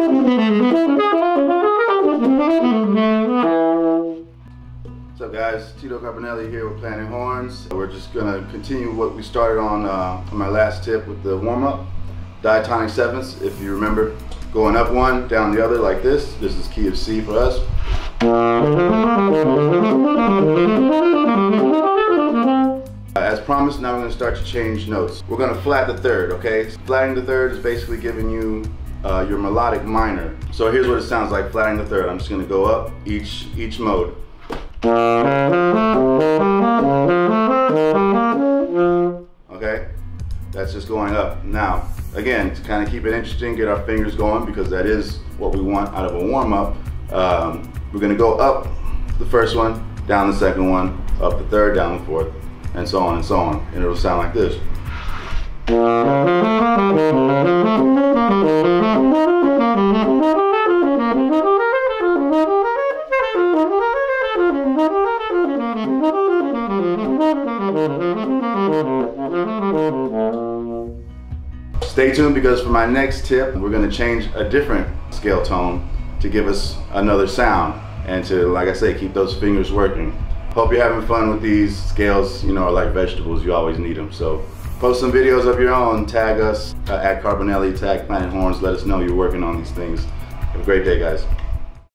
What's up guys, Tito Carbonelli here with Planet Horns. We're just gonna continue what we started on, uh, my last tip with the warm-up. Diatonic sevenths, if you remember, going up one, down the other like this. This is key of C for us. As promised, now we're gonna start to change notes. We're gonna flat the third, okay? Flatting the third is basically giving you uh, your melodic minor. So here's what it sounds like flatting the third. I'm just gonna go up each, each mode. Okay, that's just going up. Now, again, to kind of keep it interesting, get our fingers going because that is what we want out of a warm up. Um, we're gonna go up the first one, down the second one, up the third, down the fourth, and so on and so on. And it'll sound like this. Stay tuned because for my next tip, we're gonna change a different scale tone to give us another sound and to, like I say, keep those fingers working. Hope you're having fun with these scales, you know, are like vegetables, you always need them. So post some videos of your own, tag us uh, at Carbonelli, tag Planet Horns, let us know you're working on these things. Have a great day, guys.